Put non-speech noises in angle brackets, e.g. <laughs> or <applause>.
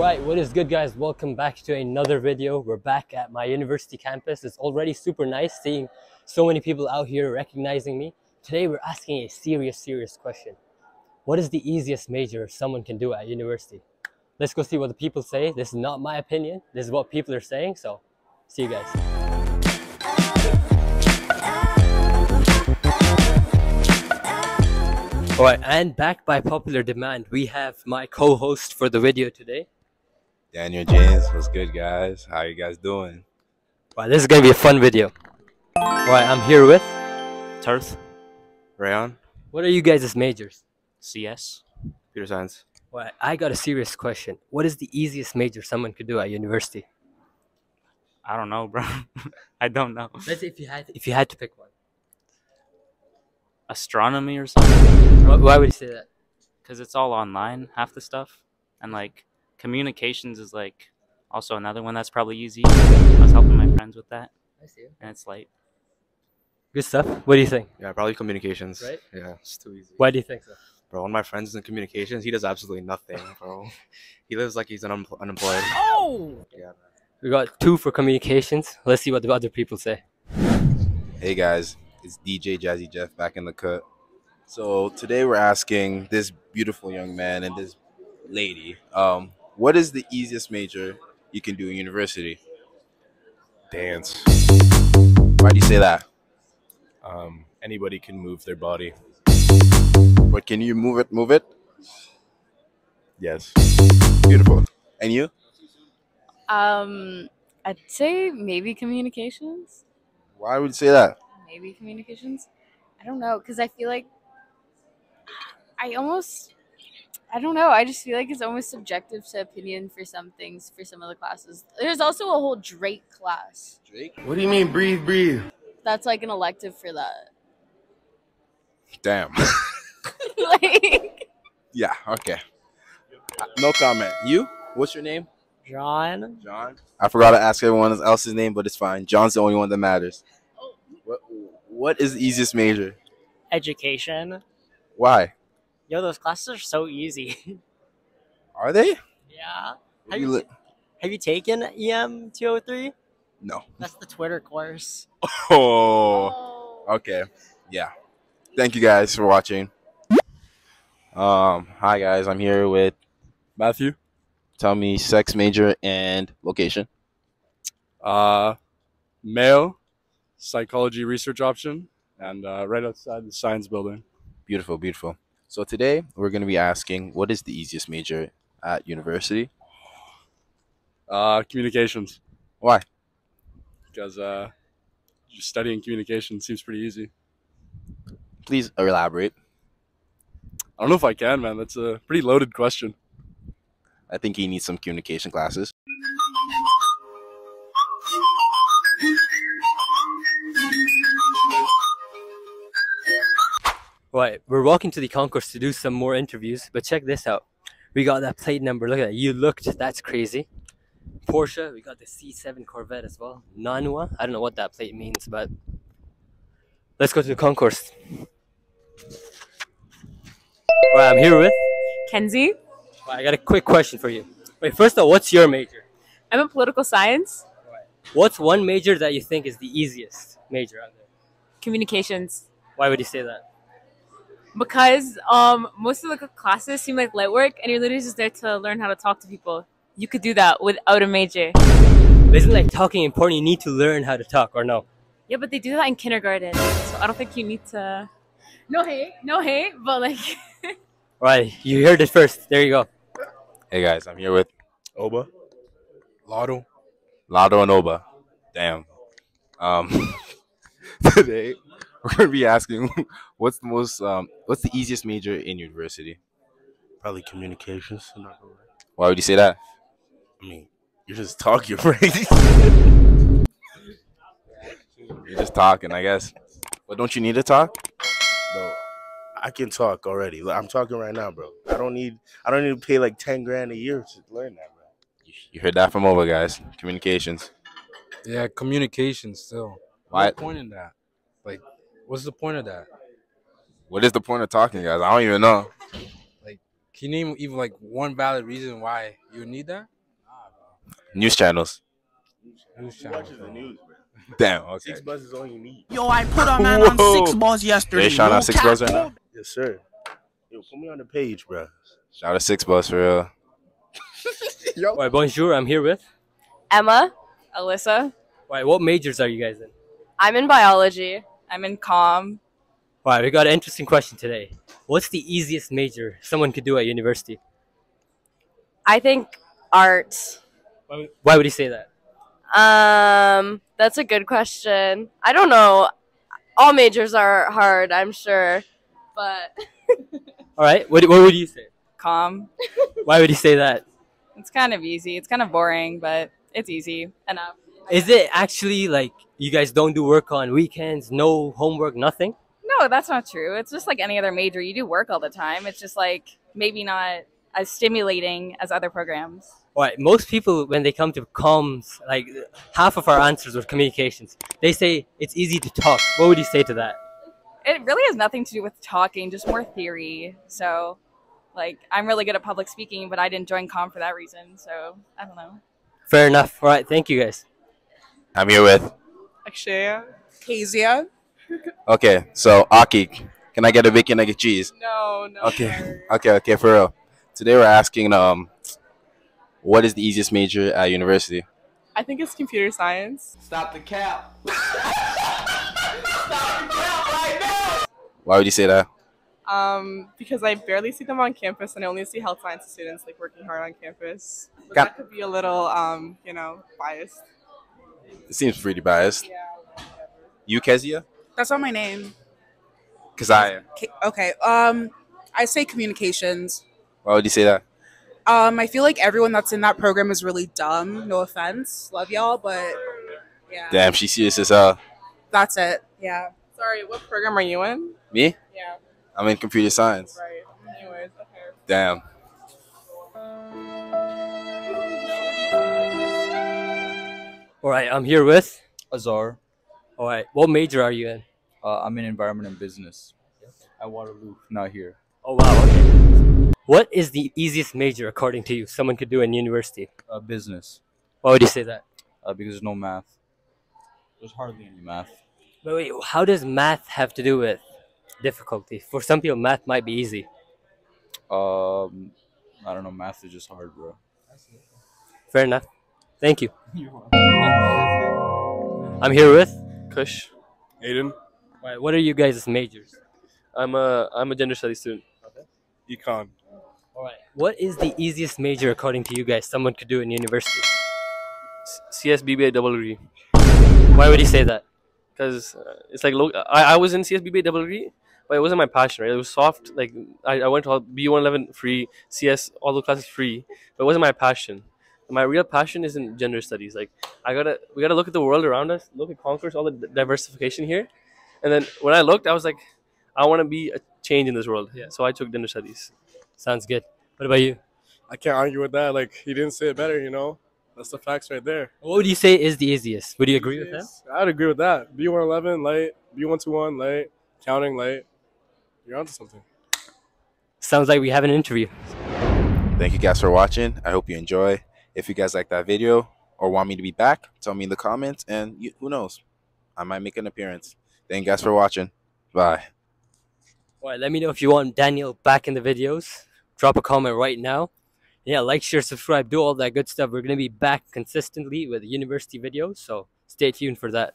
right, what is good guys? Welcome back to another video. We're back at my university campus. It's already super nice seeing so many people out here recognizing me. Today we're asking a serious, serious question. What is the easiest major someone can do at university? Let's go see what the people say. This is not my opinion. This is what people are saying. So, see you guys. All right, and back by popular demand, we have my co-host for the video today. Daniel James, what's good, guys? How you guys doing? Wow, this is gonna be a fun video. All right, I'm here with. Turth, Rayon, What are you guys' majors? CS. computer science. Well, I got a serious question. What is the easiest major someone could do at university? I don't know, bro. <laughs> I don't know. Let's say if you had if you had to pick one. Astronomy or something? Why, why would you say that? Because it's all online, half the stuff. And like communications is like also another one that's probably easy. I was helping my friends with that, I see. and it's light. Good stuff. What do you think? Yeah, probably communications. Right? Yeah, it's too easy. Why do you think so? Bro, one of my friends is in communications. He does absolutely nothing, bro. <laughs> he lives like he's un- unemployed. Oh! Yeah. We got two for communications. Let's see what the other people say. Hey guys, it's DJ Jazzy Jeff back in the cut. So today we're asking this beautiful young man and this lady, um, what is the easiest major you can do in university? dance. Why do you say that? Um, anybody can move their body. But can you move it? Move it. Yes. Beautiful. And you? Um, I'd say maybe communications. Why would you say that? Maybe communications. I don't know because I feel like I almost. I don't know. I just feel like it's almost subjective to opinion for some things for some of the classes. There's also a whole Drake class. Drake. What do you mean, breathe, breathe? That's like an elective for that. Damn. <laughs> like, yeah. Okay. No comment. You? What's your name? John. John. I forgot to ask everyone else's name, but it's fine. John's the only one that matters. What What is the easiest major? education. Why? Yo, those classes are so easy. <laughs> Are they? yeah. Have you, you li- have you taken EM 203? no. That's the Twitter course. <laughs> Oh. Okay. Yeah. Thank you guys for watching. Um. Hi guys. I'm here with Matthew. Tell me sex major and location. Uh, male, psychology research option, and uh, right outside the science building. Beautiful. Beautiful. So today we're gonna be asking what is the easiest major at university? Uh, communications, Why? because uh, just studying communication seems pretty easy. Please elaborate. I don't know if I can, man. That's a pretty loaded question. I think he needs some communication classes. Right, we're walking to the concourse to do some more interviews, but check this out. We got that plate number. Look at that. You looked. That's crazy. Porsche. We got the C7 Corvette as well. Nanua. I don't know what that plate means, but let's go to the concourse. Right, I'm here with. Kenzie. Right, I got a quick question for you. Wait, first of all, what's your major? I'm in political science, What's one major that you think is the easiest major out there? communications. Why would you say that? Because um, most of the classes seem like light work, and you're literally just there to learn how to talk to people. You could do that without a major. But Isn't like talking important? You need to learn how to talk, or no? Yeah, but they do that in kindergarten, so I don't think you need to. No hate, no hate, but like, <laughs> Right, you heard it first. There you go. Hey guys, I'm here with Oba. Lotto. Lado and Oba. Damn. Um, <laughs> <laughs> today <laughs> we're gonna be asking what's the most um what's the easiest major in university? Probably communications. I'm not gonna lie. Why would you say that? I mean, you're just talking, <laughs> right? You're just talking, I guess. But don't you need to talk? bro, I can talk already. I'm talking right now, bro. I don't need. I don't need to pay like ten grand a year to learn that, bro. You heard that from over guys. Communications. Yeah, communications still. Why? What's the point in that? Like, what's the point of that? What is the point of talking, guys? I don't even know. Like, can you name even like one valid reason why you need that? News channels. News Who watches the news, bro? Damn. Okay. 6ixbuzz is all you need. Yo, I put a man on 6ixbuzz yesterday. Hey, shout no out Six cap. Buzz right now. Yes, sir. Yo, put me on the page, bro. Shout out 6ixbuzz for real. <laughs> All right, bonjour. I'm here with. Emma, Alyssa. All right, what majors are you guys in? I'm in biology. I'm in comm. All right, we got an interesting question today. What's the easiest major someone could do at university? I think art. Why would you say that? Um, that's a good question. I don't know. All majors are hard, I'm sure, but <laughs> All right, what, what would you say? Comm. Why would you say that? It's kind of easy. It's kind of boring, but it's easy enough. Is it actually like you guys don't do work on weekends, no homework, nothing? No, that's not true. It's just like any other major. You do work all the time. It's just like maybe not as stimulating as other programs. All right, most people when they come to comms, like half of our answers were communications. They say it's easy to talk. What would you say to that? It really has nothing to do with talking, just more theory. So, like, I'm really good at public speaking, but I didn't join comm for that reason. So, I don't know. Fair enough. All right, thank you guys. I'm here with. Akshaya. Kezia. Okay, so Aki, can I get a bacon egg and cheese? No, no. Okay, okay, okay, for real. Today we're asking, um, what is the easiest major at university? I think it's computer science. Stop the cap. <laughs> Why would you say that? Um, because I barely see them on campus, and I only see health science students like working hard on campus. But Got- that could be a little, um, you know, biased. It seems pretty biased. You, Kezia? That's not my name. Because I. K- Okay. Um, I say communications. Why would you say that? Um, I feel like everyone that's in that program is really dumb. No offense, love y'all, but yeah, Damn, she serious as hell. that's it. Yeah. Sorry, what program are you in? Me? Yeah. I'm in computer science. Right. Anyways, okay. Damn. All right, I'm here with. Azar. All right, what major are you in? Uh, I'm in environment and business at Waterloo, not here. Oh wow. Okay. What is the easiest major according to you someone could do in university? Uh, business. Why would you say that? Uh, because there's no math. There's hardly any math. But wait, how does math have to do with difficulty? For some people, math might be easy. Um, I don't know. Math is just hard, bro. Fair enough. Thank you. <laughs> I'm here with. Kush. Aiden. Right, what are you guys' majors? I'm a I'm a gender studies student. Okay. Econ. All right. What is the easiest major according to you guys someone could do in university? CSBBA double degree. Why would you say that? Because uh, it's like lo- I, I was in CSBBA double degree, but it wasn't my passion. Right, it was soft. Like I, I went to all B111 free, CS all the classes free, but it wasn't my passion. My real passion is in gender studies. Like I gotta we gotta look at the world around us, look at concourse all the d- diversification here, and then when I looked, I was like, I want to be a change in this world. Yeah. So I took gender studies. Sounds good. What about you? I can't argue with that. Like he didn't say it better, you know. That's the facts right there. What would you say is the easiest? Would you agree with that? I'd agree with that. B one eleven light, B one two one light, counting light. You're onto something. Sounds like we have an interview. Thank you guys for watching. I hope you enjoy. If you guys like that video or want me to be back, tell me in the comments, and you, who knows, I might make an appearance. Thank you guys for watching. Bye. All right, let me know if you want Daniel back in the videos. Drop a comment right now. Yeah, like, share, subscribe, do all that good stuff. We're going to be back consistently with university videos, so stay tuned for that.